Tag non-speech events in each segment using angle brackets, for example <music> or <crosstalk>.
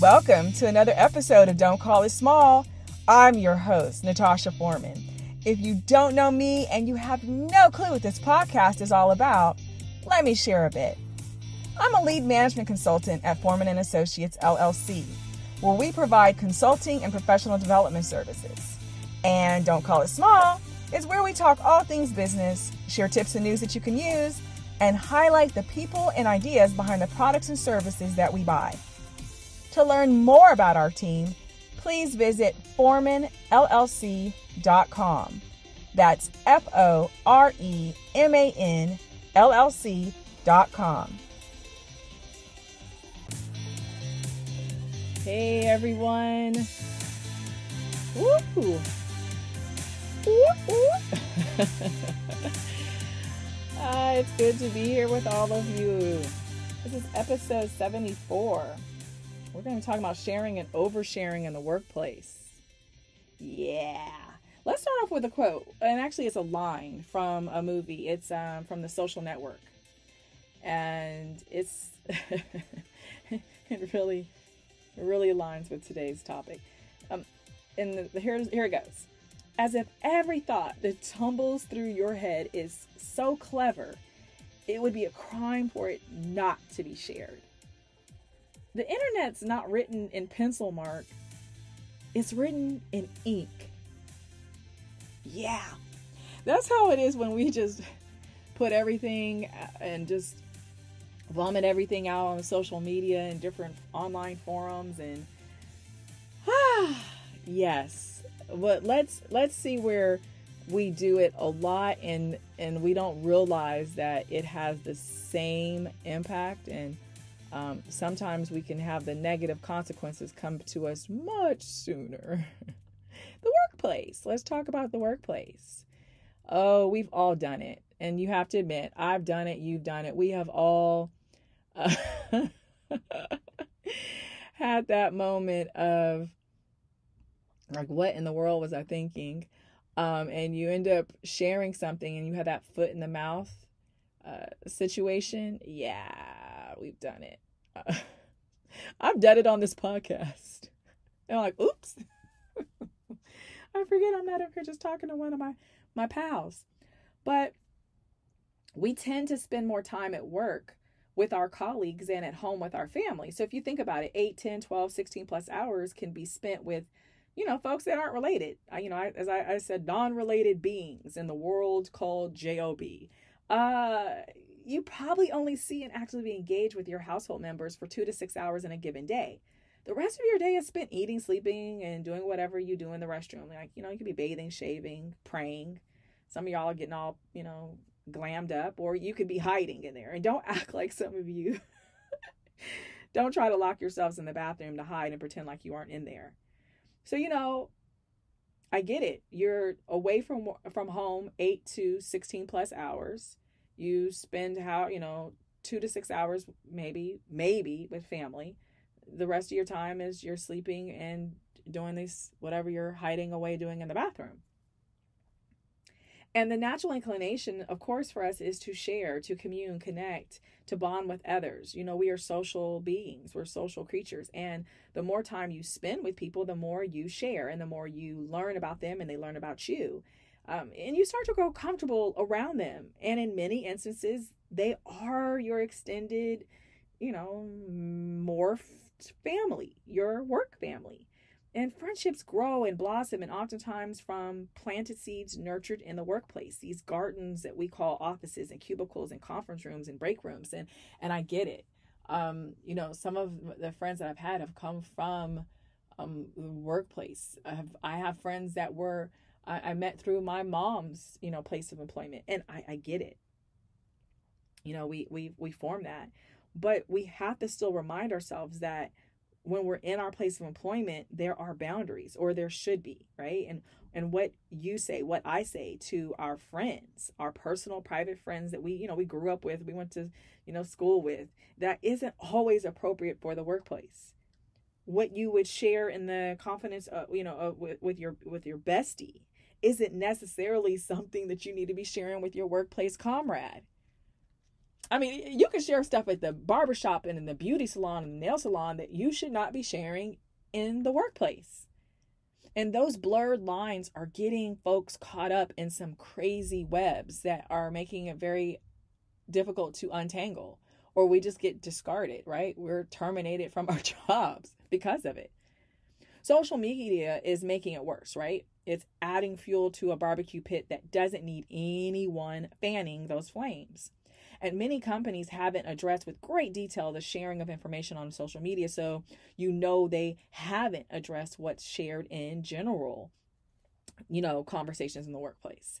Welcome to another episode of Don't Call It Small. I'm your host, Natasha Foreman. If you don't know me and you have no clue what this podcast is all about, let me share a bit. I'm a lead management consultant at Foreman and Associates LLC, where we provide consulting and professional development services. And Don't Call It Small is where we talk all things business, share tips and news that you can use, and highlight the people and ideas behind the products and services that we buy. To learn more about our team, please visit foremanllc.com. That's F O R E M A N L L C.com. Hey everyone. Woo! Woo, ah, <laughs> it's good to be here with all of you. This is episode 74. We're going to talk about sharing and oversharing in the workplace. Yeah. Let's start off with a quote, and actually, it's a line from a movie. It's um, from The Social Network, and it's <laughs> it really really aligns with today's topic. Um, and the, the, here here it goes. As if every thought that tumbles through your head is so clever, it would be a crime for it not to be shared. The internet's not written in pencil mark; it's written in ink yeah. That's how it is when we just put everything uh, and just vomit everything out on social media and different online forums and ah, <sighs> yes. But let's let's see where we do it a lot and and we don't realize that it has the same impact and um, sometimes we can have the negative consequences come to us much sooner <laughs> the workplace. Let's talk about the workplace. Oh, we've all done it. And you have to admit, I've done it, you've done it. We have all uh, <laughs> had that moment of, like, what in the world was I thinking? Um, and you end up sharing something and you have that foot in the mouth uh, situation. Yeah, we've done it. Uh, <laughs> I've done it on this podcast. And I'm like, oops. <laughs> I forget I'm not up here just talking to one of my my pals. But we tend to spend more time at work with our colleagues and at home with our family. So if you think about it, 8, 10, 12, 16 plus hours can be spent with you know, folks that aren't related. I, you know, I, as I, I said, non-related beings in the world called JOB. Uh, you probably only see and actively engage with your household members for two to six hours in a given day the rest of your day is spent eating, sleeping, and doing whatever you do in the restroom. Like, you know, you could be bathing, shaving, praying. Some of y'all are getting all, you know, glammed up, or you could be hiding in there. And don't <laughs> act like some of you. <laughs> don't try to lock yourselves in the bathroom to hide and pretend like you aren't in there. So, you know, I get it. You're away from from home 8 to 16 plus hours. You spend how, you know, 2 to 6 hours maybe, maybe with family the rest of your time is you're sleeping and doing this whatever you're hiding away doing in the bathroom. And the natural inclination, of course, for us is to share, to commune, connect, to bond with others. You know, we are social beings, we're social creatures. And the more time you spend with people, the more you share and the more you learn about them and they learn about you. Um, and you start to grow comfortable around them. And in many instances, they are your extended, you know, morph family, your work family. And friendships grow and blossom, and oftentimes from planted seeds nurtured in the workplace, these gardens that we call offices and cubicles and conference rooms and break rooms. And and I get it. Um, you know, some of the friends that I've had have come from um, the workplace. I have I have friends that were I, I met through my mom's, you know, place of employment, and I, I get it. You know, we we we form that. But we have to still remind ourselves that when we're in our place of employment, there are boundaries, or there should be, right? And and what you say, what I say to our friends, our personal private friends that we, you know, we grew up with, we went to, you know, school with, that isn't always appropriate for the workplace. What you would share in the confidence, of, you know, of, with, with your with your bestie, isn't necessarily something that you need to be sharing with your workplace comrade I mean, you can share stuff at the barbershop and in the beauty salon and the nail salon that you should not be sharing in the workplace. And those blurred lines are getting folks caught up in some crazy webs that are making it very difficult to untangle. Or we just get discarded, right? We're terminated from our <laughs> jobs because of it. Social media is making it worse, right? It's adding fuel to a barbecue pit that doesn't need anyone fanning those flames. And many companies haven't addressed with great detail the sharing of information on social media. So you know they haven't addressed what's shared in general, you know, conversations in the workplace.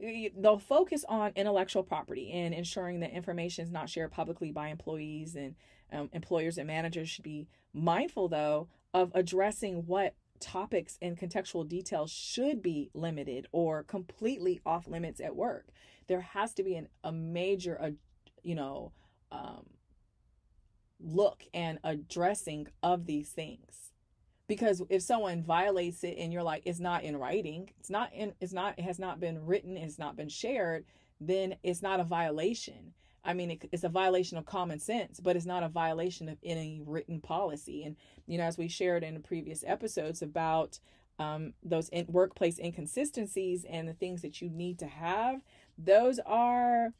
They'll focus on intellectual property and ensuring that information is not shared publicly by employees and um, employers and managers should be mindful, though, of addressing what topics and contextual details should be limited or completely off limits at work. There has to be an, a major, uh, you know, um, look and addressing of these things. Because if someone violates it and you're like it's not in writing it's not in it's not it has not been written it's not been shared then it's not a violation i mean it, it's a violation of common sense but it's not a violation of any written policy and you know as we shared in previous episodes about um, those in workplace inconsistencies and the things that you need to have those are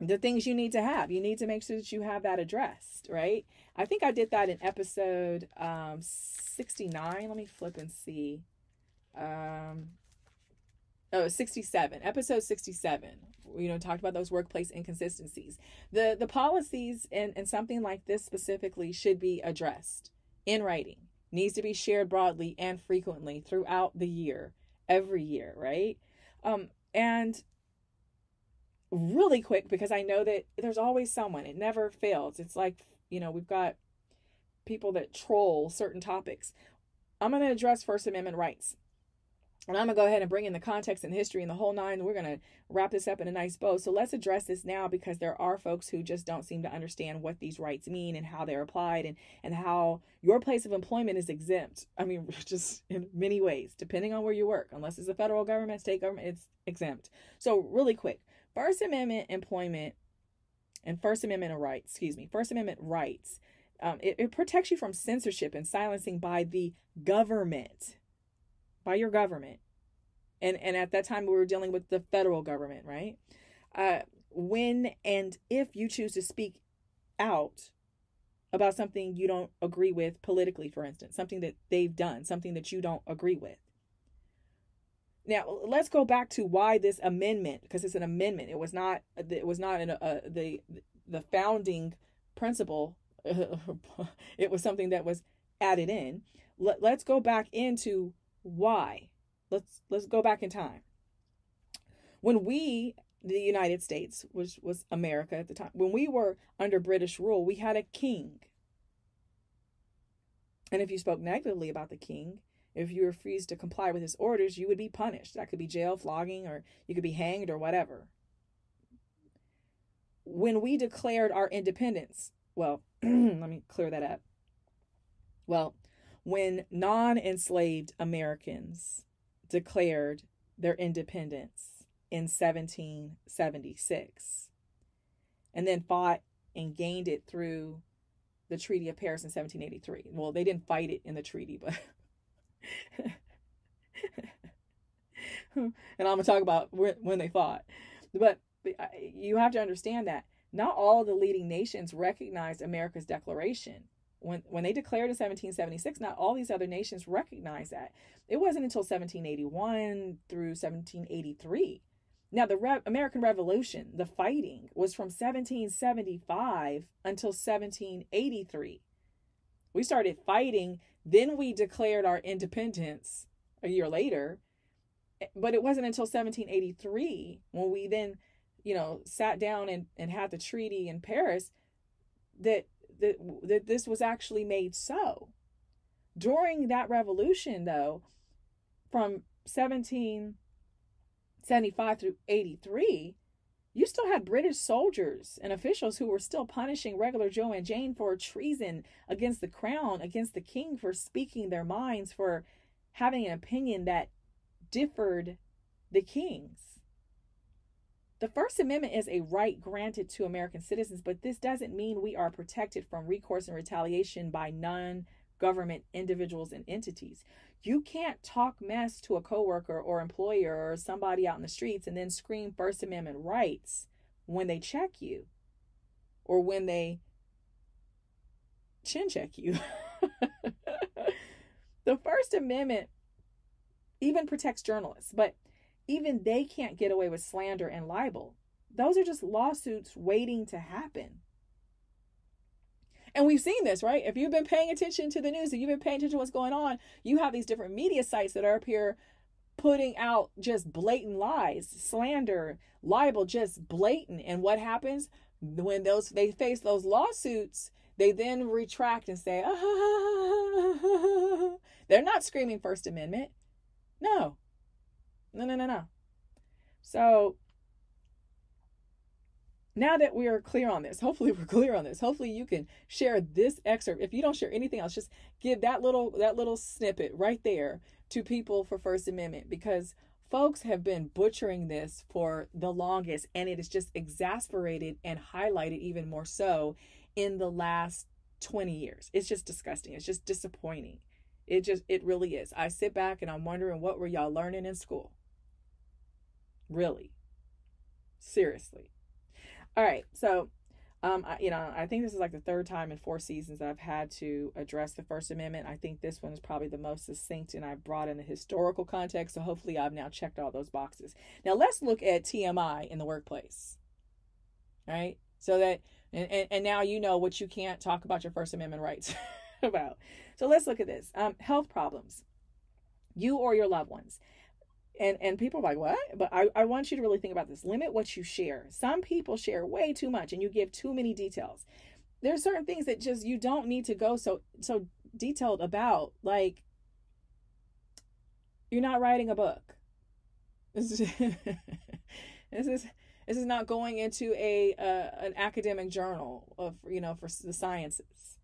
the things you need to have. You need to make sure that you have that addressed, right? I think I did that in episode um, 69. Let me flip and see. Um, oh, 67. Episode 67. You know, talked about those workplace inconsistencies. The the policies and, and something like this specifically should be addressed in writing. Needs to be shared broadly and frequently throughout the year, every year, right? Um, and really quick because I know that there's always someone. It never fails. It's like, you know, we've got people that troll certain topics. I'm going to address First Amendment rights. And I'm going to go ahead and bring in the context and history and the whole nine. We're going to wrap this up in a nice bow. So let's address this now because there are folks who just don't seem to understand what these rights mean and how they're applied and, and how your place of employment is exempt. I mean, <laughs> just in many ways, depending on where you work. Unless it's the federal government, state government, it's exempt. So, really quick First Amendment employment and First Amendment rights, excuse me, First Amendment rights, um, it, it protects you from censorship and silencing by the government, by your government. And, and at that time, we were dealing with the federal government, right? Uh, when and if you choose to speak out about something you don't agree with politically, for instance, something that they've done, something that you don't agree with. Now let's go back to why this amendment, because it's an amendment. It was not. It was not an, uh, the the founding principle. <laughs> it was something that was added in. Let, let's go back into why. Let's let's go back in time. When we, the United States, which was America at the time, when we were under British rule, we had a king. And if you spoke negatively about the king, if you refused to comply with his orders, you would be punished. That could be jail, flogging, or you could be hanged or whatever. When we declared our independence, well, <clears throat> let me clear that up. Well, when non enslaved Americans declared their independence in 1776 and then fought and gained it through the Treaty of Paris in 1783. Well, they didn't fight it in the treaty, but <laughs> and I'm gonna talk about when they fought. But uh, you have to understand that not all of the leading nations recognized America's declaration. When when they declared in 1776, not all these other nations recognized that. It wasn't until 1781 through 1783. Now, the Re- American Revolution, the fighting, was from 1775 until 1783. We started fighting then we declared our independence a year later. But it wasn't until 1783 when we then, you know, sat down and, and had the treaty in Paris that, that, that this was actually made so. During that revolution, though, from 1775 through 83, you still had British soldiers and officials who were still punishing regular Joe and Jane for treason against the crown, against the king, for speaking their minds, for having an opinion that differed the king's. The First Amendment is a right granted to American citizens, but this doesn't mean we are protected from recourse and retaliation by non government individuals and entities. You can't talk mess to a coworker or employer or somebody out in the streets and then scream First Amendment rights when they check you or when they chin check you. <laughs> the First Amendment even protects journalists, but even they can't get away with slander and libel. Those are just lawsuits waiting to happen. And we've seen this, right? If you've been paying attention to the news, if you've been paying attention to what's going on, you have these different media sites that are up here putting out just blatant lies, slander, libel, just blatant. And what happens when those they face those lawsuits? They then retract and say, ah. they're not screaming First Amendment. No, no, no, no, no. So now that we are clear on this, hopefully we're <laughs> clear on this. Hopefully you can share this excerpt. If you don't share anything else, just give that little that little snippet right there to people for First Amendment because folks have been butchering this for the longest and it is just exasperated and highlighted even more so in the last 20 years. It's just disgusting. It's just disappointing. It just it really is. I sit back and I'm wondering what were y'all learning in school? Really? Seriously. All right. So, um, I, you know, I think this is like the third time in four seasons that I've had to address the First Amendment. I think this one is probably the most succinct, and I brought in the historical context. So hopefully, I've now checked all those boxes. Now let's look at TMI in the workplace. All right. So that and, and, and now you know what you can't talk about your First Amendment rights <laughs> about. So let's look at this. Um, health problems. You or your loved ones and and people are like what? But I, I want you to really think about this. Limit what you share. Some people share way too much and you give too many details. There's certain things that just you don't need to go so so detailed about. Like you're not writing a book. <laughs> This is this is this is not going into a uh, an academic journal of you know for the sciences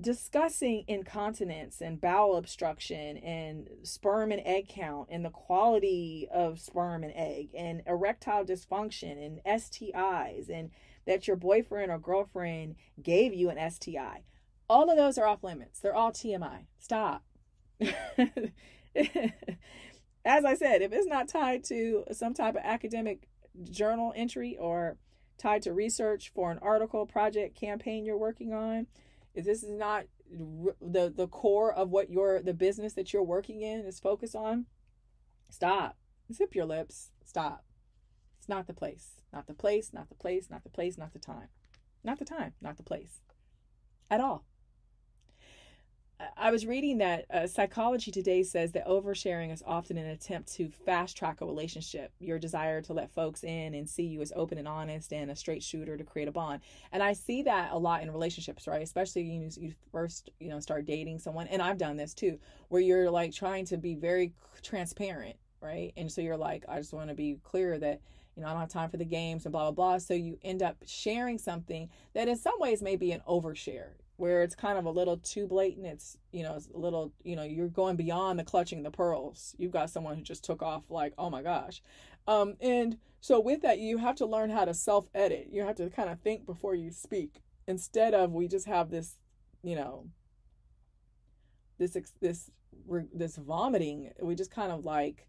discussing incontinence and bowel obstruction and sperm and egg count and the quality of sperm and egg and erectile dysfunction and STIs and that your boyfriend or girlfriend gave you an STI. All of those are off limits. They're all TMI. Stop. <laughs> As I said, if it's not tied to some type of academic journal entry or tied to research for an article, project, campaign you're working on, this is not the the core of what your the business that you're working in is focused on, stop. Zip your lips. Stop. It's not the place. Not the place, not the place, not the place, not the time. Not the time, not the place. At all. I was reading that uh, Psychology Today says that oversharing is often an attempt to fast track a relationship, your desire to let folks in and see you as open and honest and a straight shooter to create a bond. And I see that a lot in relationships, right? Especially you, you first, you know, start dating someone. And I've done this too, where you're like trying to be very transparent, right? And so you're like, I just want to be clear that, you know, I don't have time for the games and blah, blah, blah. So you end up sharing something that in some ways may be an overshare where it's kind of a little too blatant. It's, you know, it's a little, you know, you're going beyond the clutching the pearls. You've got someone who just took off like, oh my gosh. Um, and so with that, you have to learn how to self edit. You have to kind of think before you speak instead of we just have this, you know, this, this, this vomiting. We just kind of like,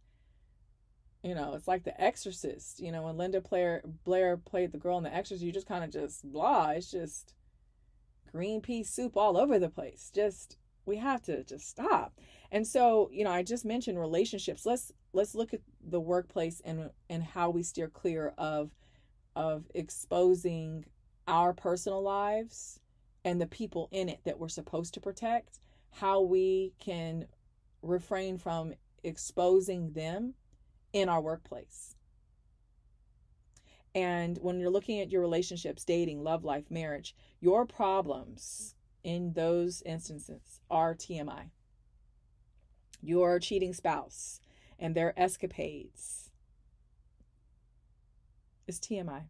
you know, it's like The Exorcist. You know, when Linda Blair Blair played the girl in The Exorcist, you just kind of just blah. It's just green pea soup all over the place. Just we have to just stop. And so, you know, I just mentioned relationships. Let's let's look at the workplace and and how we steer clear of of exposing our personal lives and the people in it that we're supposed to protect, how we can refrain from exposing them in our workplace. And when you're looking at your relationships, dating, love life, marriage, your problems in those instances are TMI. Your cheating spouse and their escapades is TMI.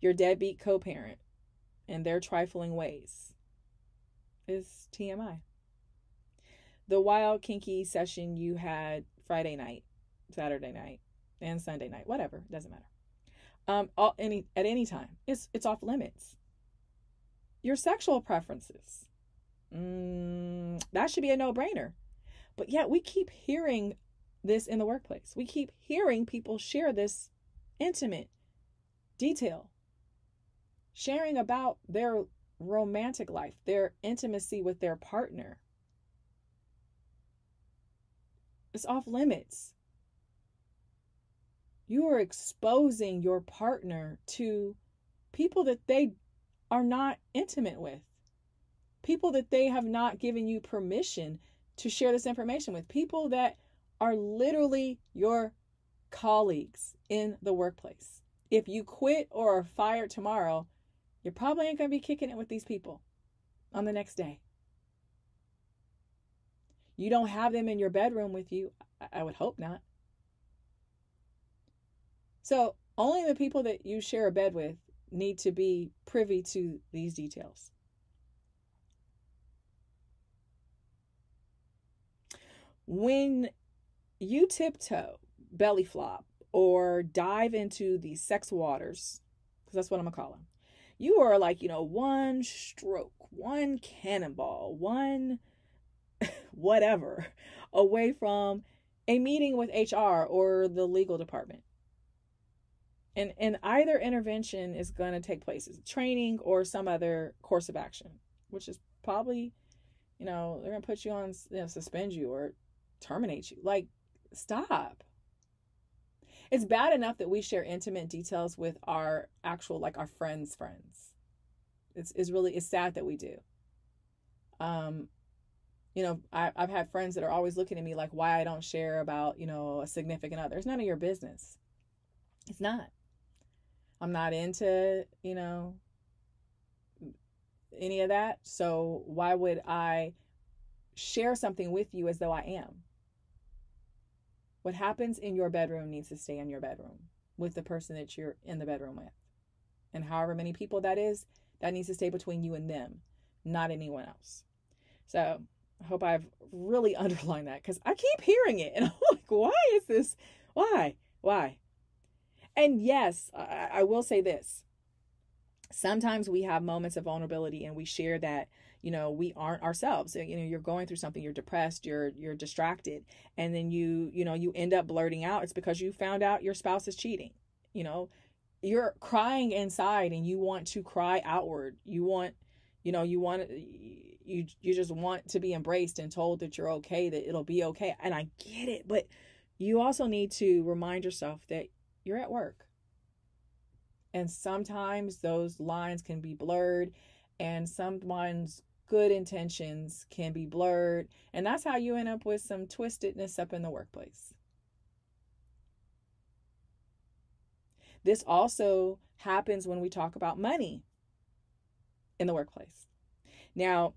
Your deadbeat co parent and their trifling ways is TMI. The wild, kinky session you had Friday night, Saturday night, and Sunday night, whatever, doesn't matter. Um, all, any at any time, it's it's off limits. Your sexual preferences, mm, that should be a no brainer. But yet we keep hearing this in the workplace. We keep hearing people share this intimate detail, sharing about their romantic life, their intimacy with their partner. It's off limits. You are exposing your partner to people that they are not intimate with, people that they have not given you permission to share this information with, people that are literally your colleagues in the workplace. If you quit or are fired tomorrow, you probably ain't going to be kicking it with these people on the next day. You don't have them in your bedroom with you. I would hope not. So, only the people that you share a bed with need to be privy to these details. When you tiptoe, belly flop, or dive into the sex waters, because that's what I'm to call them, you are like, you know, one stroke, one cannonball, one <laughs> whatever away from a meeting with HR or the legal department. And, and either intervention is going to take place as training or some other course of action, which is probably, you know, they're going to put you on, you know, suspend you or terminate you. Like, stop. It's bad enough that we share intimate details with our actual, like our friends' friends. It's, it's really, it's sad that we do. Um, you know, I, I've had friends that are always looking at me like why I don't share about, you know, a significant other. It's none of your business. It's not. I'm not into, you know, any of that. So why would I share something with you as though I am? What happens in your bedroom needs to stay in your bedroom with the person that you're in the bedroom with. And however many people that is, that needs to stay between you and them, not anyone else. So I hope I've really <laughs> underlined that because I keep hearing it. And I'm like, why is this? Why? Why? And yes, I, I will say this. Sometimes we have moments of vulnerability and we share that you know we aren't ourselves. You know you're going through something you're depressed you're you're distracted and then you you know you end up blurting out. It's because you found out your spouse is cheating you know? You're crying inside and you want to cry outward. You want you know you want you you just want to be embraced and told that you're okay that it'll be okay. And i get it but you also need to remind yourself that you're at work and sometimes those lines can be blurred and someone's good intentions can be blurred. And that's how you end up with some twistedness up in the workplace. This also happens when we talk about money in the workplace. Now,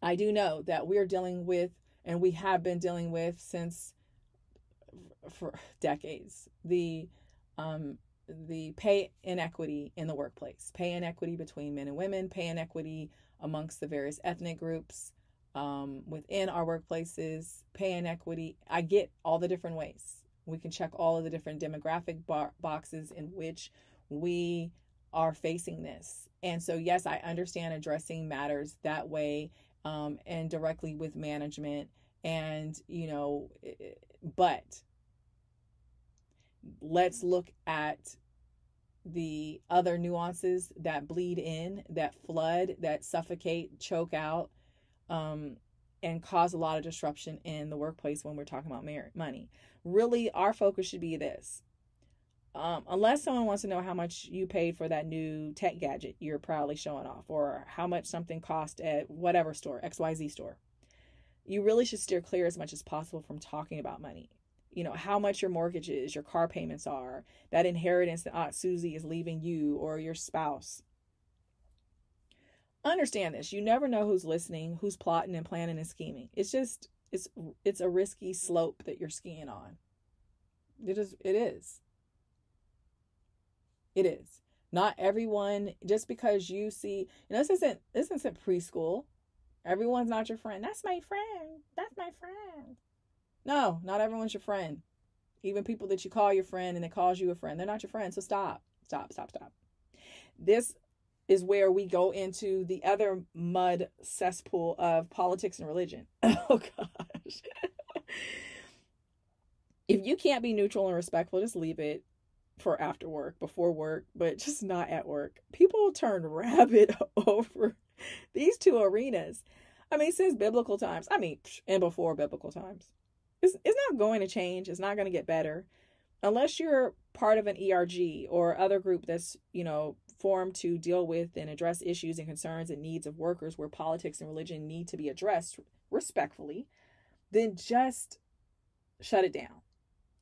I do know that we're dealing with, and we have been dealing with since for <laughs> decades, the um, the pay inequity in the workplace, pay inequity between men and women, pay inequity amongst the various ethnic groups um, within our workplaces, pay inequity. I get all the different ways. We can check all of the different demographic bar- boxes in which we are facing this. And so, yes, I understand addressing matters that way um, and directly with management. And, you know, but let's look at the other nuances that bleed in, that flood, that suffocate, choke out, um, and cause a lot of disruption in the workplace when we're talking about money. Really, our focus should be this. Um, unless someone wants to know how much you paid for that new tech gadget you're proudly showing off, or how much something cost at whatever store, XYZ store, you really should steer clear as much as possible from talking about money you know how much your mortgage is your car payments are that inheritance that aunt susie is leaving you or your spouse. Understand this you never know who's listening who's plotting and planning and scheming. It's just it's it's a risky slope that you're skiing on. It is it is. It is. Not everyone just because you see you know this isn't this isn't preschool. Everyone's not your friend. That's my friend. That's my friend no, not everyone's your friend. Even people that you call your friend and they calls you a friend, they're not your friend. So stop, stop, stop, stop. This is where we go into the other mud cesspool of politics and religion. <laughs> Oh gosh. if you can't be neutral and respectful, just leave it for after work, before work, but just not at work. People turn rabid <laughs> over these two arenas. I mean, since biblical times, I mean, and before biblical times, it's, it's not going to change. It's not going to get better unless you're part of an ERG or other group that's, you know, formed to deal with and address issues and concerns and needs of workers where politics and religion need to be addressed respectfully, then just shut it down.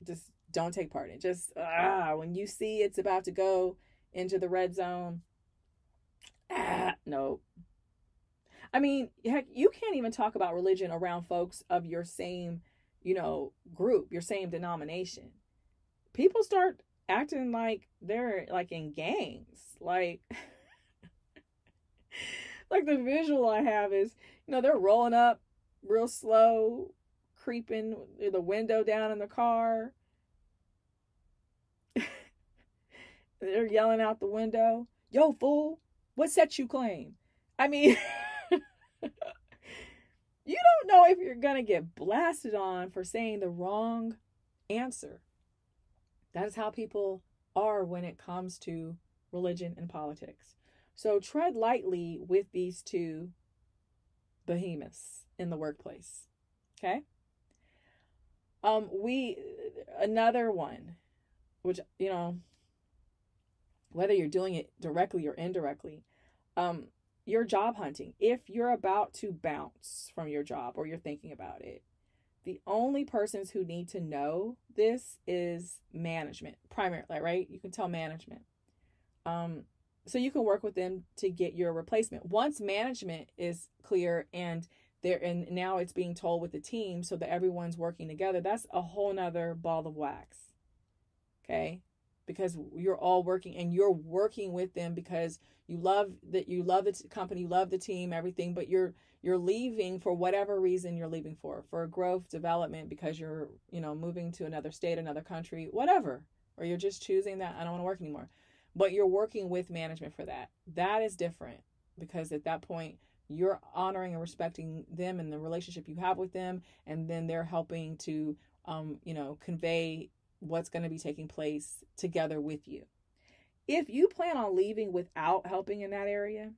Just don't take part in. Just ah, when you see it's about to go into the red zone, ah, no. I mean, heck, you can't even talk about religion around folks of your same, you know, group, your same denomination. People start acting like they're like in gangs. Like <laughs> like the visual I have is, you know, they're rolling up real slow, creeping the window down in the car. <laughs> they're yelling out the window, "Yo, fool, what set you claim?" I mean, <laughs> you don't know if you're going to get blasted on for saying the wrong answer. That is how people are when it comes to religion and politics. So tread lightly with these two behemoths in the workplace. Okay? Um we another one which you know whether you're doing it directly or indirectly um your job hunting if you're about to bounce from your job or you're thinking about it the only persons who need to know this is management, primarily, right? You can tell management. Um, so you can work with them to get your replacement. Once management is clear and there and now it's being told with the team so that everyone's working together, that's a whole nother ball of wax. Okay? Because you're all working and you're working with them because you love that you love the company, you love the team, everything, but you're you're leaving for whatever reason you're leaving for for growth development because you're you know moving to another state another country whatever or you're just choosing that i don't want to work anymore. But you're working with management for that. That is different because at that point you're honoring and respecting them and the relationship you have with them and then they're helping to um, you know convey what's going to be taking place together with you if you plan on leaving without helping in that area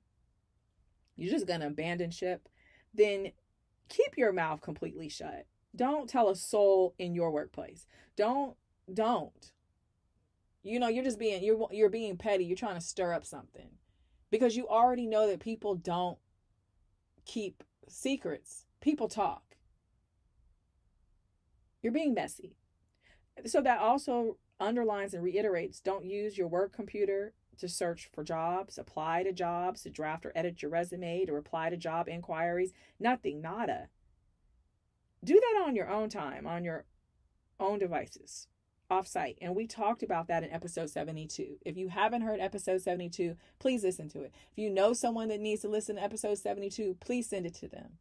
you're just going to abandon ship, then keep your mouth completely shut. Don't tell a soul in your workplace. Don't don't. You know, you're just being you're you're being petty. You're trying to stir up something. Because you already know that people don't keep secrets. People talk. You're being messy. So that also underlines and reiterates don't use your work computer to search for jobs, apply to jobs, to draft or edit your resume, to reply to job inquiries. Nothing, nada. Do that on your own time, on your own devices, offsite. And we talked about that in episode 72. If you haven't heard episode 72, please listen to it. If you know someone that needs to listen to episode 72, please send it to them.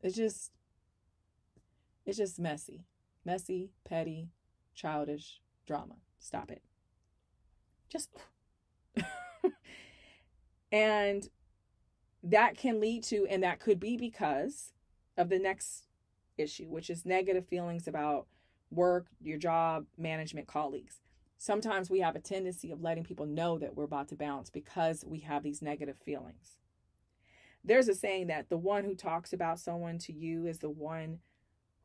It's just, it's just messy. Messy, petty, childish drama. Stop it. Just <laughs> and that can lead to and that could be because of the next issue, which is negative feelings about work, your job, management, colleagues. Sometimes we have a tendency of letting people know that we're about to bounce because we have these negative feelings. There's a saying that the one who talks about someone to you is the one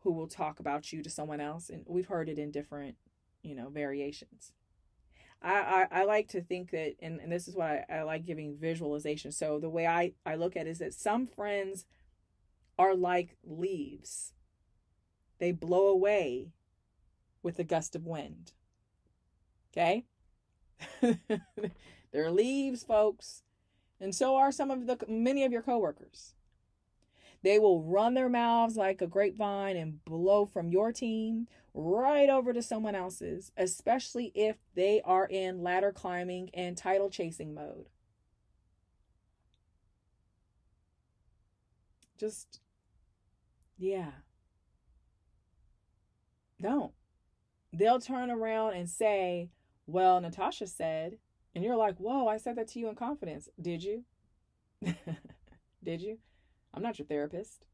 who will talk about you to someone else. And we've heard it in different, you know, variations. I, I, I like to think that, and, and this is what I, I like giving visualization. So the way I, I look at it is that some friends are like leaves, they blow away with a gust of wind. Okay? <laughs> They're leaves, folks. And so are some of the many of your coworkers. They will run their mouths like a grapevine and blow from your team right over to someone else's, especially if they are in ladder climbing and title chasing mode. Just, yeah. Don't. they'll turn around and say, Well, Natasha said, and you're like, Whoa, I said that to you in confidence. Did you? <laughs> Did you? I'm not your therapist.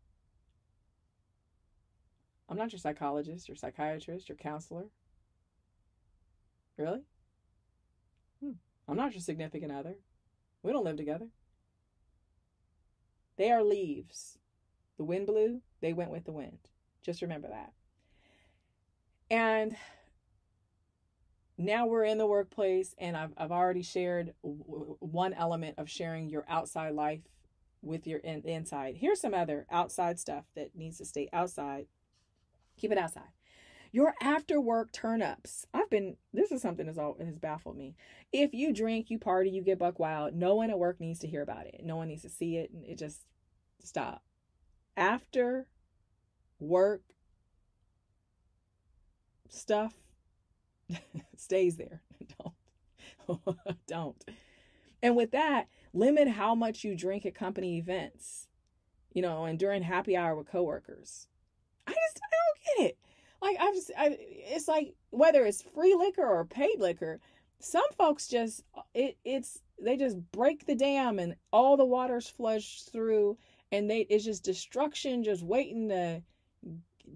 I'm not your psychologist, your psychiatrist, your counselor. Really? Hmm. I'm not your significant other. We don't live together. They are leaves. The wind blew, they went with the wind. Just remember that. And now we're in the workplace, and I've, I've already shared one element of sharing your outside life with your in- inside. Here's some other outside stuff that needs to stay outside. Keep it outside. Your after work turn ups. I've been, this is something that's has baffled me. If you drink, you party, you get buck wild, no one at work needs to hear about it. No one needs to see it. And it just stop. After work stuff <laughs> stays there. <laughs> Don't. <laughs> Don't. And with that, limit how much you drink at company events, you know, and during happy hour with coworkers. I just, I don't get it. Like, I've just, I, it's like whether it's free liquor or paid liquor, some folks just, it, it's, they just break the dam and all the water's flushed through and they, it's just destruction just waiting to,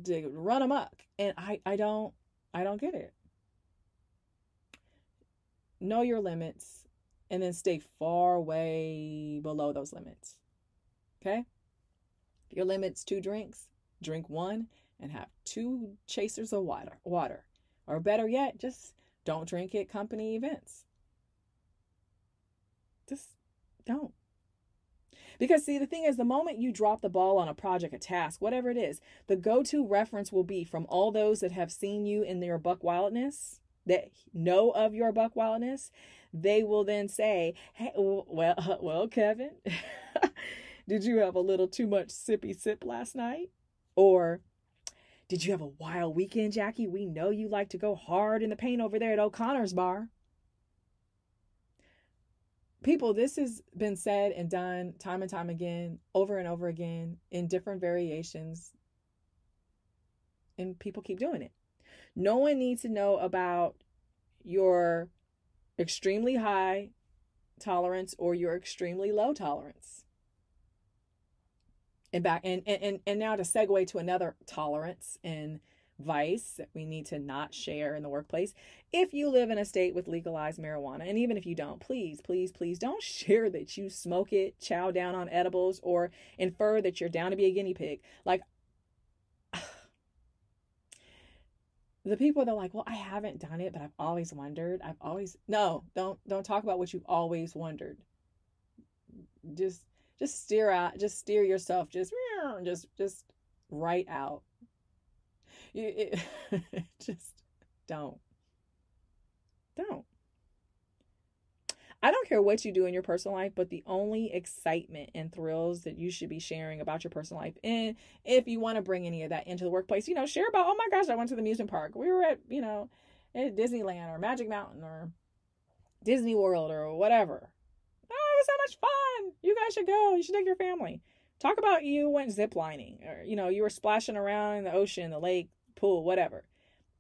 to run amok. And I, I don't, I don't get it. Know your limits and then stay far way below those limits. Okay? Your limit's two drinks, drink one and have two chasers of water. Water. Or better yet, just don't drink at company events. Just don't. Because, see, the thing is, the moment you drop the ball on a project, a task, whatever it is, the go to reference will be from all those that have seen you in your buck wildness, that know of your buck wildness. They will then say, Hey, well, <laughs> well, Kevin, <laughs> did you have a little too much sippy sip last night? Or, did you have a wild weekend, Jackie? We know you like to go hard in the paint over there at O'Connor's bar people, this has been said and done time and time again, over and over again, in different variations. And people keep doing it. No one needs to know about your extremely high tolerance or your extremely low tolerance. And back and and and now to segue to another tolerance and vice that we need to not share in the workplace. If you live in a state with legalized marijuana, and even if you don't, please, please, please don't <laughs> share that you smoke it, chow down on edibles, or infer that you're down to be a guinea pig. Like, the people that are like, well, I haven't done it, but I've always wondered. I've always no, don't don't talk about what you've always wondered. Just just steer out, just steer yourself, just just just right out you it, <laughs> just don't. Don't. I don't care what you do in your personal life, but the only excitement and thrills that you should be sharing about your personal life, and if you want to bring any of that into the workplace, you know, share about, oh my gosh, I went to the amusement park. We were at, you know, at Disneyland or Magic Mountain or Disney World or whatever. Oh, it was so much fun. You guys should go. You should take your family. Talk about you went ziplining or, you know, you were splashing around in the ocean, the lake, pool, whatever.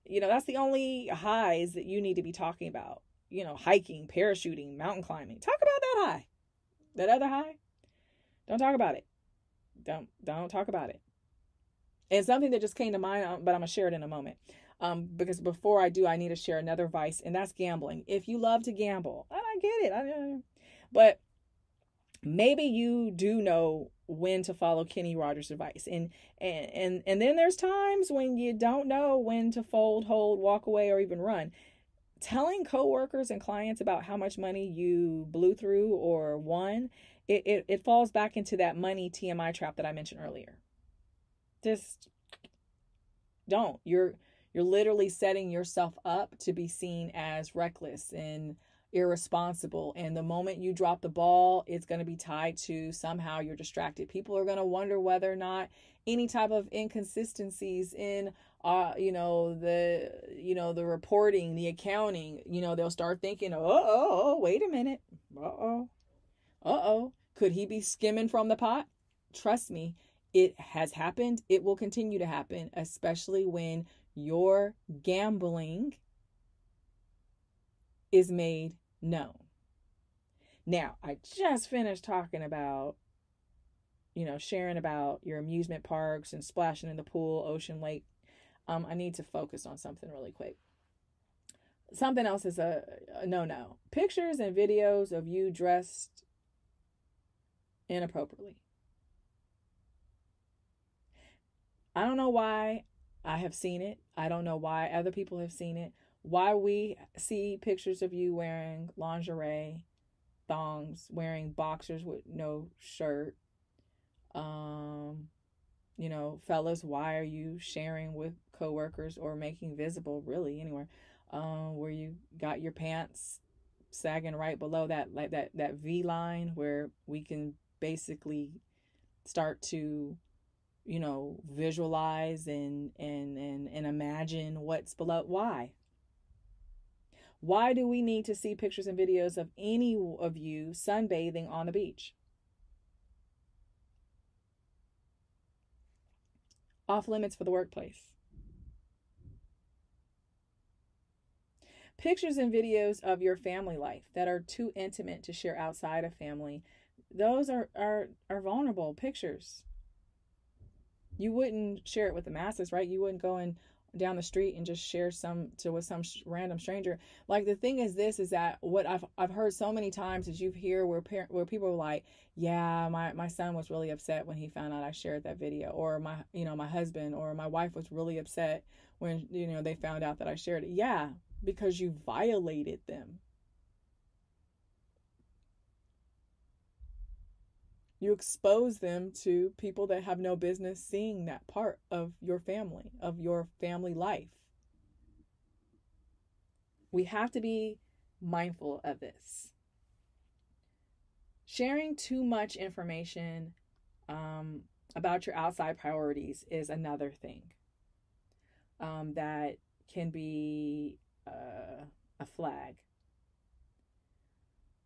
You know, that's the only highs that you need to be talking about. You know, hiking, parachuting, mountain climbing. Talk about that high. That other high, don't talk about it. Don't don't talk about it. And something that just came to mind, um, but I'm gonna share it in a moment. Um, because before I do, I need to share another vice, and that's gambling. If you love to gamble, I get it, I, but maybe you do know when to follow Kenny Rogers' advice. And and and and then there's times when you don't know when to fold, hold, walk away, or even run. Telling coworkers and clients about how much money you blew through or won, it, it, it falls back into that money TMI trap that I mentioned earlier. Just don't. You're you're literally setting yourself up to be seen as reckless and irresponsible. And the moment you drop the ball, it's going to be tied to somehow you're distracted. People are going to wonder whether or not any type of inconsistencies in uh you know the you know the reporting the accounting you know they'll start thinking oh oh, oh wait a minute. Uh-oh. Uh-oh. Could he be skimming from the pot? Trust me it has happened. It will continue to happen especially when your gambling is made known. Now, I just finished talking about, you know, sharing about your amusement parks and splashing in the pool, ocean, lake. Um, I need to focus on something really quick. Something else is a, a no no. Pictures and videos of you dressed inappropriately. I don't know why I have seen it. I don't know why other people have seen it. Why we see pictures of you wearing lingerie, thongs, wearing boxers with no shirt. Um, you know, fellas, why are you sharing with coworkers or making visible really anywhere? Um, where you got your pants sagging right below that like that that V line where we can basically start to you know visualize and and and, and imagine what's below why why do we need to see pictures and videos of any of you sunbathing on the beach? Off limits for the workplace. Pictures and videos of your family life that are too intimate to share outside of family. Those are are are vulnerable pictures. You wouldn't share it with the masses, right? You wouldn't go in down the street and just share some to with some sh- random stranger. Like the thing is this is that what I've I've heard so many times that you hear where par- where people are like, "Yeah, my my son was really upset when he found out I shared that video," or my you know my husband or my wife was really upset when you know they found out that I shared it. Yeah, because you violated them. You expose them to people that have no business seeing that part of your family, of your family life. We have to be mindful of this. Sharing too much information um, about your outside priorities is another thing um, that can be uh, a flag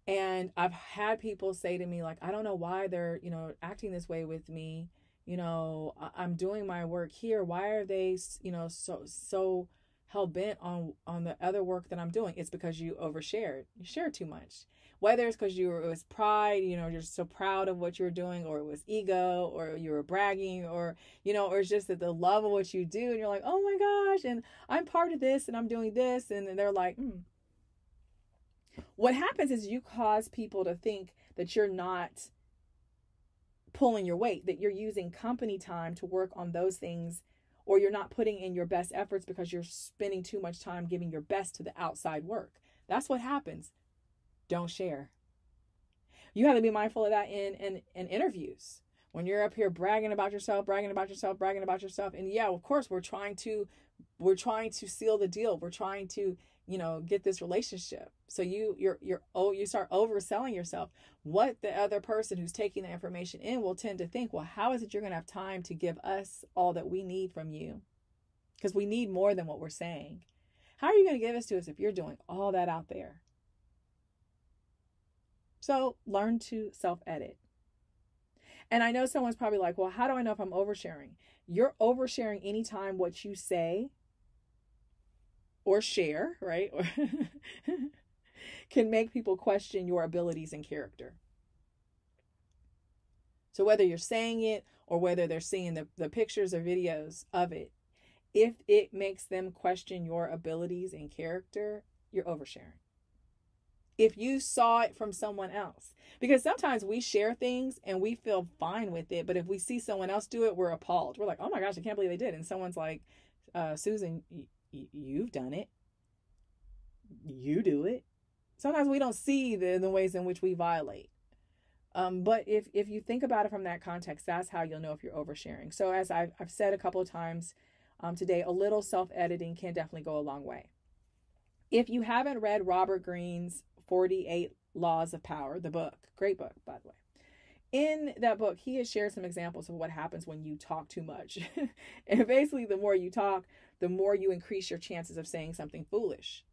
and I've had people say to me, like, I don't know why they're, you know, acting this way with me. You know, I'm doing my work here. Why are they, you know, so, so hell bent on, on the other work that I'm doing? It's because you overshared. You shared too much. Whether it's because you were, it was pride, you know, you're so proud of what you're doing, or it was ego, or you were bragging, or, you know, or it's just that the love of what you do. And you're like, oh my gosh, and I'm part of this and I'm doing this. And they're like, hmm what happens is you cause people to think that you're not pulling your weight, that you're using company time to work on those things, or you're not putting in your best efforts because you're spending too much time giving your best to the outside work. That's what happens. Don't share. You have to be mindful of that in, in, in interviews. When you're up here bragging about yourself, bragging about yourself, bragging about yourself. And yeah, of course, we're trying to we're trying to seal the deal. We're trying to you know get this relationship. So you you're you're oh you start overselling yourself. What the other person who's taking the information in will tend to think well how is it you're going to have time to give us all that we need from you? Because we need more than what we're saying. How are you going to give us to us if you're doing all that out there? So learn to self edit and i know someone's probably like well how do i know if i'm oversharing? You're oversharing anytime what you say or share, right? Or <laughs> can make people question your abilities and character. So whether you're saying it or whether they're seeing the, the pictures or videos of it, if it makes them question your abilities and character, you're oversharing. If you saw it from someone else, because sometimes we share things and we feel fine with it, but if we see someone else do it, we're appalled. We're like, oh my gosh, I can't believe they did. And someone's like, uh, Susan, you've done it. You do it. Sometimes we don't see the, the ways in which we violate. Um, but if, if you think about it from that context, that's how you'll know if you're oversharing. So, as I've, I've said a couple of times um, today, a little self editing can definitely go a long way. If you haven't read Robert Greene's 48 Laws of Power, the book, great book, by the way, in that book, he has shared some examples of what happens when you talk too much. <laughs> and basically, the more you talk, the more you increase your chances of saying something foolish.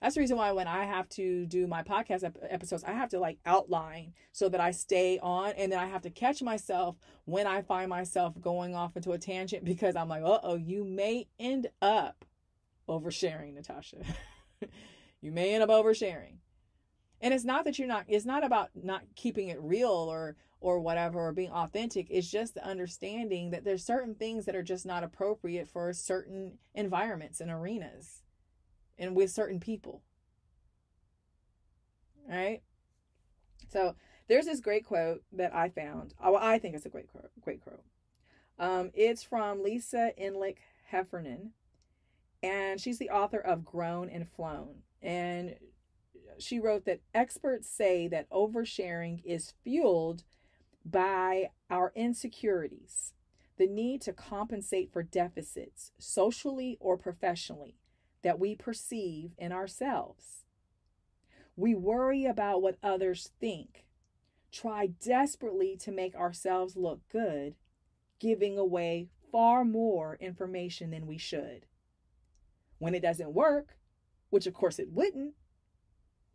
That's the reason why when I have to do my podcast ep- episodes, I have to like outline so that I stay on and then I have to catch myself when I find myself going off into a tangent because I'm like, uh oh, you may end up oversharing, Natasha. <laughs> you may end up oversharing. And it's not that you're not it's not about not keeping it real or or whatever or being authentic. is just the understanding that there's certain things that are just not appropriate for certain environments and arenas and with certain people. Right? So there's this great quote that I found. Oh, I think it's a great quote. Great quote. Um, it's from Lisa Endlich Heffernan, and she's the author of Grown and Flown. And she wrote that experts say that oversharing is fueled by our insecurities, the need to compensate for deficits, socially or professionally, that we perceive in ourselves. We worry about what others think, try desperately to make ourselves look good, giving away far more information than we should. When it doesn't work, which of course it wouldn't,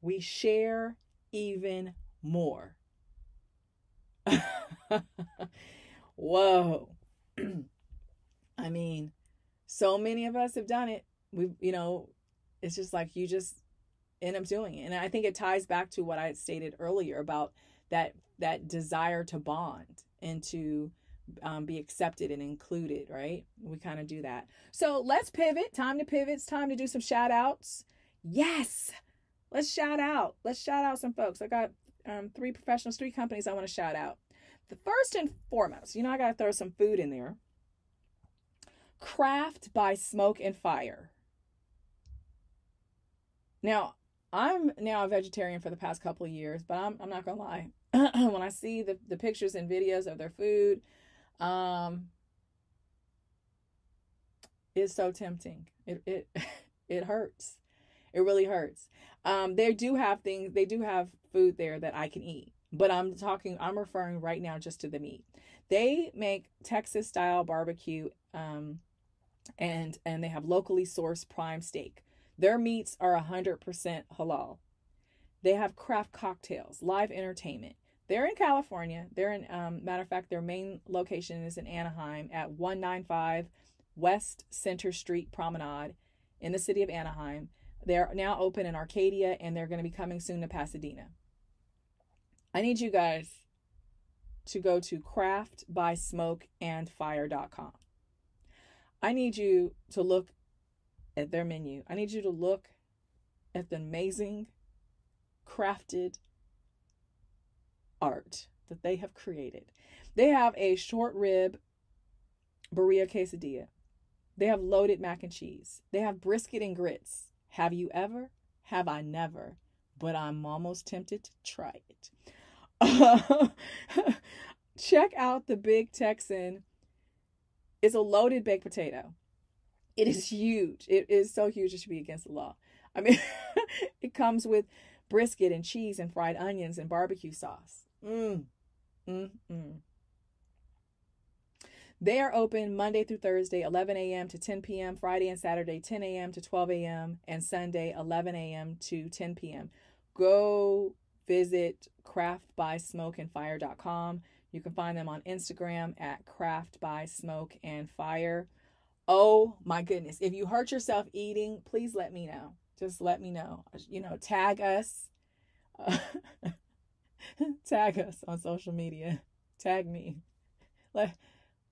we share even more. <laughs> Whoa. <clears throat> I mean, so many of us have done it. We, you know, it's just like you just end up doing it. And I think it ties back to what I had stated earlier about that that desire to bond and to um, be accepted and included, right? We kind of do that. So let's pivot. Time to pivot. It's time to do some shout outs. Yes. Let's shout out. Let's shout out some folks. I got um, three professional street companies I want to shout out. The first and foremost, you know, I got to throw some food in there. Craft by Smoke and Fire. Now, I'm now a vegetarian for the past couple of years, but I'm, I'm not going to lie. <clears throat> when I see the, the pictures and videos of their food, um, it's so tempting. It, it, <laughs> it hurts. It really hurts. Um, they do have things, they do have food there that I can eat but I'm talking, I'm referring right now just to the meat. They make Texas style barbecue, um, and and they have locally sourced prime steak. Their meats are 100% halal. They have craft cocktails, live entertainment. They're in California. They're in, um, matter of fact, their main location is in Anaheim at 195 West Center Street Promenade in the city of Anaheim. They're now open in Arcadia and they're going to be coming soon to Pasadena. I need you guys to go to craftbysmokeandfire.com. I need you to look at their menu. I need you to look at the amazing crafted art that they have created. They have a short rib birria quesadilla. They have loaded mac and cheese. They have brisket and grits. Have you ever? Have I never? But I'm almost tempted to try it. <laughs> check out the Big Texan. It's a loaded baked potato. It is huge. It is so huge it should be against the law. I mean, <laughs> it comes with brisket and cheese and fried onions and barbecue sauce. Mmm. Mmm. Mm. They are open Monday through Thursday, 11 a.m. to 10 p.m., Friday and Saturday, 10 a.m. to 12 a.m., and Sunday, 11 a.m. to 10 p.m. Go visit craftbysmokeandfire.com. You can find them on Instagram at craftbysmokeandfire. Oh my goodness. If you hurt yourself eating, please let me know. Just let me know. You know, tag us. Uh, <laughs> tag us on social media. Tag me. Let,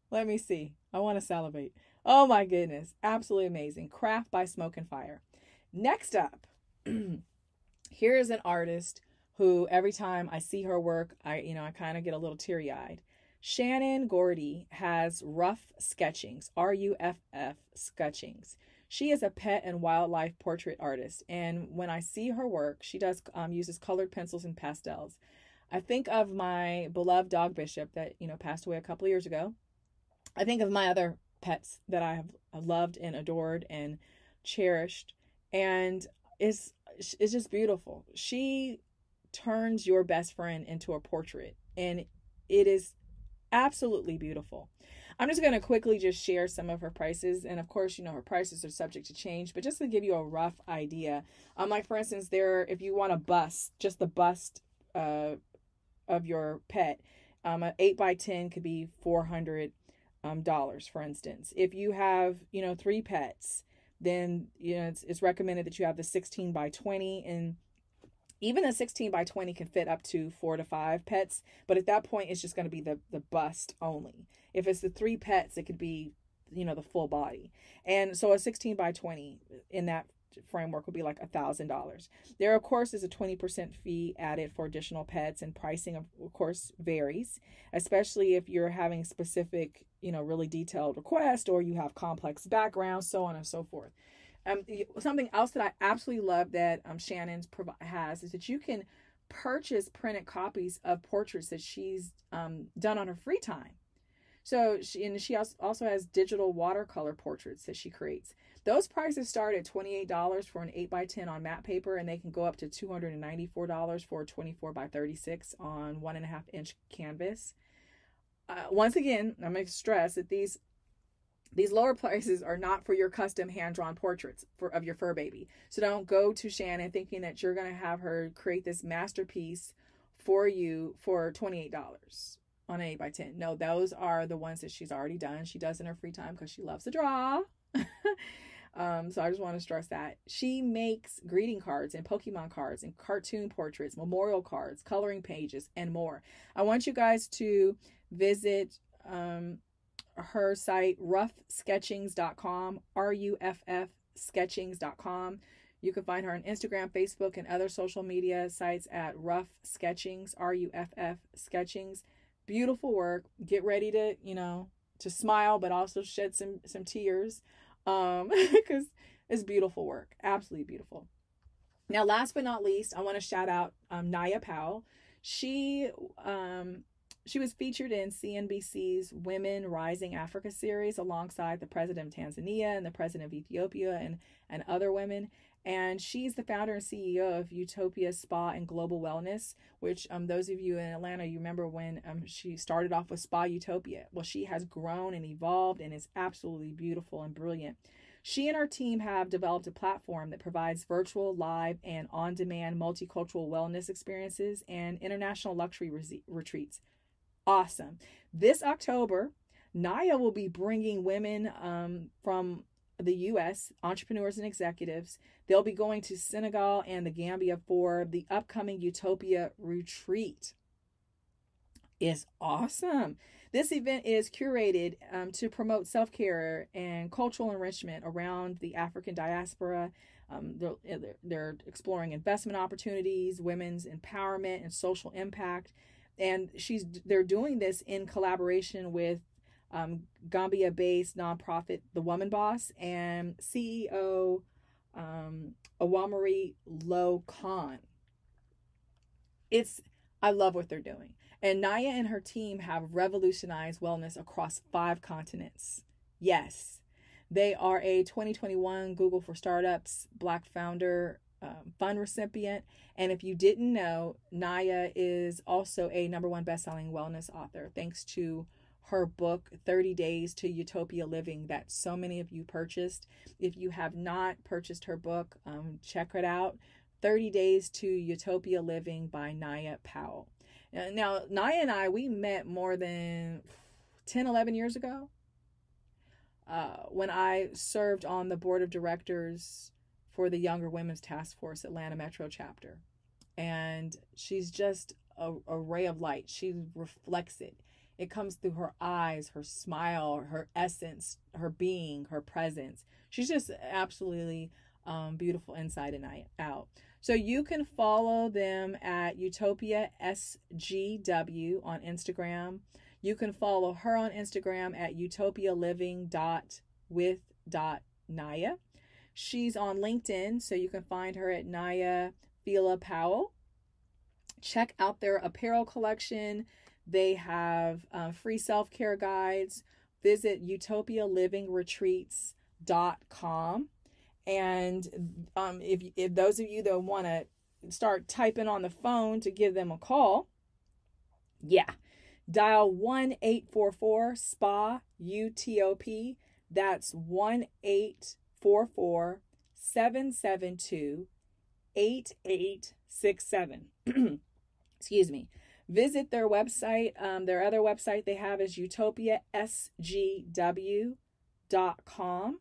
let me see. I want to salivate. Oh my goodness. Absolutely amazing. Craft by Smoke and Fire. Next up, <clears throat> here is an artist who every time I see her work, I you know, I kind of get a little teary-eyed. Shannon Gordy has Ruff Sketchings, R U F F Sketchings. She is a pet and wildlife portrait artist, and when I see her work, she does um, uses colored pencils and pastels. I think of my beloved dog Bishop that you know passed away a couple years ago. I think of my other pets that I have loved and adored and cherished, and it's it's just beautiful. She turns your best friend into a portrait and it is absolutely beautiful. I'm just going to quickly just share some of her prices. And of course, you know, her prices are subject to change, but just to give you a rough idea, um, like for instance, there, if you want a bust, just the bust uh, of your pet, um, an 8 by 10 could be 400 um, dollars, for instance. If you have, you know, three pets, then you know it's, it's recommended that you have the 16 by 20 and even a 16 by 20 can fit up to four to five pets but at that point it's just going to be the the bust only. If it's the three pets it could be you know the full body. And so a 16 by 20 in that framework would be like a thousand dollars. There of course is a 20% fee added for additional pets and pricing of, course varies especially if you're having specific you know really detailed request or you have complex backgrounds so on and so forth um, something else that I absolutely love that um, Shannon's provi- has is that you can purchase printed copies of portraits that she's um, done on her free time. So she and she also has digital watercolor portraits that she creates. Those prices start at twenty eight dollars for an eight by ten on matte paper, and they can go up to two hundred and ninety four dollars for a twenty four by thirty six on one and a half inch canvas. Uh, once again, I'm going to stress that these these lower prices are not for your custom hand-drawn portraits for of your fur baby. So don't go to Shannon thinking that you're going to have her create this masterpiece for you for $28 on an 8 by 10 No, those are the ones that she's already done. She does in her free time because she loves to draw. <laughs> um, so I just want to stress that. She makes greeting cards and Pokemon cards and cartoon portraits, memorial cards, coloring pages, and more. I want you guys to visit um, her site, ruffsketchings.com, R U F F sketchings.com. You can find her on Instagram, Facebook, and other social media sites at Ruff Sketchings, R U F F Sketchings. Beautiful work. Get ready to, you know, to smile, but also shed some some tears, um, <laughs> because it's beautiful work. Absolutely beautiful. Now, last but not least, I want to shout out um, Naya Powell. She um, she was featured in CNBC's Women Rising Africa series alongside the president of Tanzania and the president of Ethiopia and, and other women. And she's the founder and CEO of Utopia Spa and Global Wellness, which um, those of you in Atlanta, you remember when um, she started off with Spa Utopia. Well, she has grown and evolved and is absolutely beautiful and brilliant. She and her team have developed a platform that provides virtual, live, and on demand multicultural wellness experiences and international luxury re- retreats awesome. This October, Naya will be bringing women um, from the U.S., entrepreneurs and executives. They'll be going to Senegal and the Gambia for the upcoming Utopia retreat. Is awesome. This event is curated um, to promote self care and cultural enrichment around the African diaspora. Um, they're, they're exploring investment opportunities, women's empowerment, and social impact and she's they're doing this in collaboration with um, Gambia-based nonprofit The Woman Boss and CEO um, Awamari Low Khan. It's I love what they're doing, and Naya and her team have revolutionized wellness across five continents. Yes, they are a 2021 Google for Startups Black Founder um, fund recipient. And if you didn't know, Naya is also a number one best-selling wellness author, thanks to her book 30 days to utopia living that so many of you purchased. If you have not purchased her book um, check it out. 30 days to utopia living by naya powell. Now naya and i we met more than 10 11 years ago uh, when i served on the board of directors for the Younger Women's Task Force Atlanta Metro chapter. And she's just a, a ray of light. She reflects it. It comes through her eyes, her smile, her essence, her being, her presence. She's just absolutely um, beautiful inside and out. So you can follow them at Utopia SGW on Instagram. You can follow her on Instagram at utopialiving.with.naya. She's on LinkedIn, so you can find her at Naya Fila Powell. Check out their apparel collection. They have uh, free self care guides. Visit utopialivingretreats.com. And um, if, if those of you that want to start typing on the phone to give them a call, yeah, dial 1 844 SPA UTOP. That's 1 8 44 772 8867. Excuse me. Visit their website. Um, their other website they have is utopiasgw.com.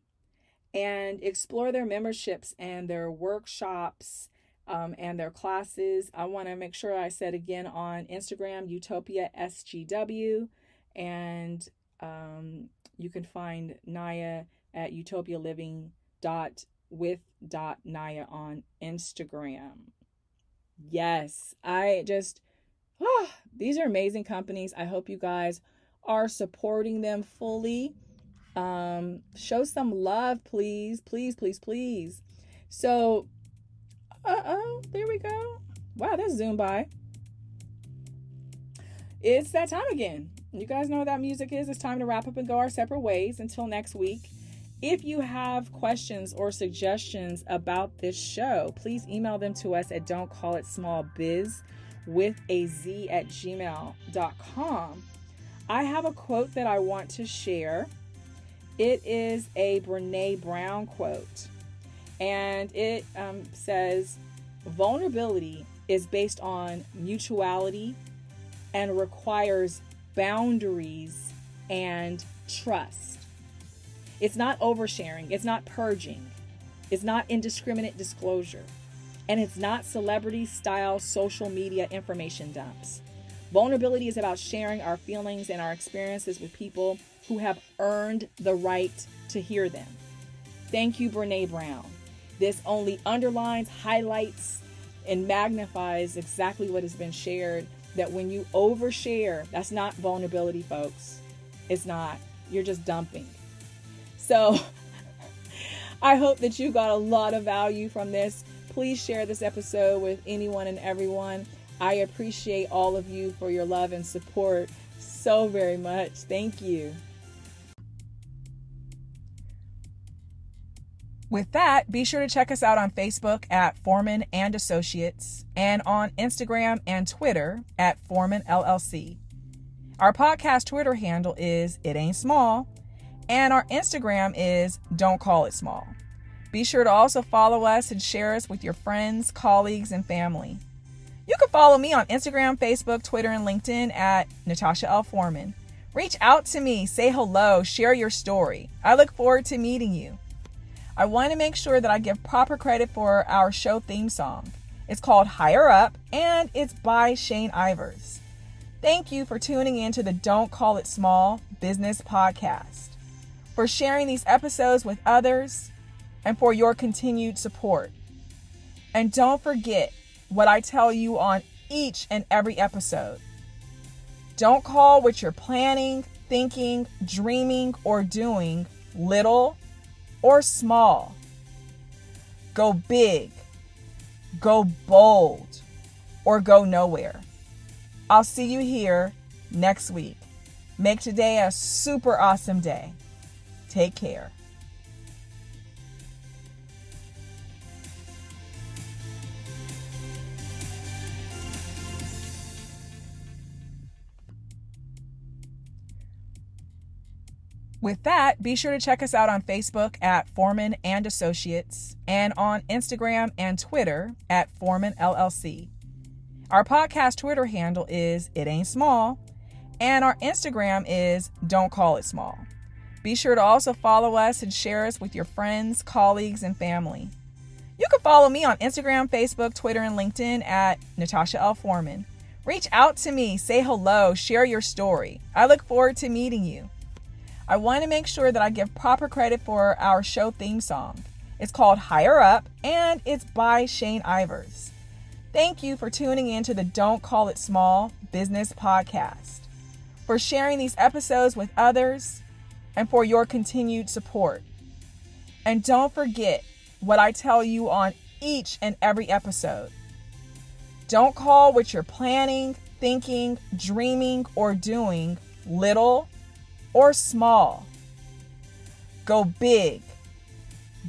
and explore their memberships and their workshops um, and their classes. I want to make sure I said again on Instagram, Utopia SGW, and um, you can find Naya at Utopia Living dot with dot Naya on Instagram. Yes, I just, oh, these are amazing companies. I hope you guys are supporting them fully. Um, show some love, please, please, please, please. So, uh oh, there we go. Wow, that's zoomed by. It's that time again. You guys know what that music is. It's time to wrap up and go our separate ways until next week. If you have questions or suggestions about this show, please email them to us at don't call it small biz with a z at gmail.com. I have a quote that I want to share. It is a Brene Brown quote, and it um, says, Vulnerability is based on mutuality and requires boundaries and trust. It's not oversharing, it's not purging, it's not indiscriminate disclosure, and it's not celebrity style social media information dumps. Vulnerability is about sharing our feelings and our experiences with people who have earned the right to hear them. Thank you, Brene Brown. This only underlines, highlights, and magnifies exactly what has been shared. That when you overshare, that's not vulnerability, folks. It's not. You're just dumping. So <laughs> I hope that you got a lot of value from this. Please share this episode with anyone and everyone. I appreciate all of you for your love and support so very much. Thank you. With that, be sure to check us out on Facebook at Foreman and Associates and on Instagram and Twitter at Foreman LLC. Our podcast Twitter handle is It Ain't Small and our Instagram is Don't Call It Small. Be sure to also follow us and share us with your friends, colleagues, and family. You can follow me on Instagram, Facebook, Twitter, and LinkedIn at Natasha L. Foreman. Reach out to me, say hello, share your story. I look forward to meeting you. I want to make sure that I give proper credit for our show theme song. It's called Higher Up and it's by Shane Ivers. Thank you for tuning in to the Don't Call It Small Business Podcast for sharing these episodes with others, and for your continued support. And don't forget what I tell you on each and every episode. Don't call what you're planning, thinking, dreaming, or doing little or small. Go big, go bold, or go nowhere. I'll see you here next week. Make today a super awesome day. Take care. With that, be sure to check us out on Facebook at Foreman and Associates and on Instagram and Twitter at Foreman LLC. Our podcast Twitter handle is It Ain't Small, and our Instagram is Don't Call It Small. Be sure to also follow us and share us with your friends, colleagues, and family. You can follow me on Instagram, Facebook, Twitter, and LinkedIn at Natasha L. Foreman. Reach out to me, say hello, share your story. I look forward to meeting you. I want to make sure that I give proper credit for our show theme song. It's called Higher Up and it's by Shane Ivers. Thank you for tuning in to the Don't Call It Small Business Podcast, for sharing these episodes with others and for your continued support. And don't forget what I tell you on each and every episode. Don't call what you're planning, thinking, dreaming, or doing little or small. Go big,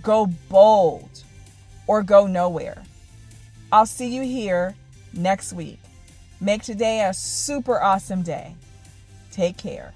go bold, or go nowhere. I'll see you here next week. Make today a super awesome day. Take care.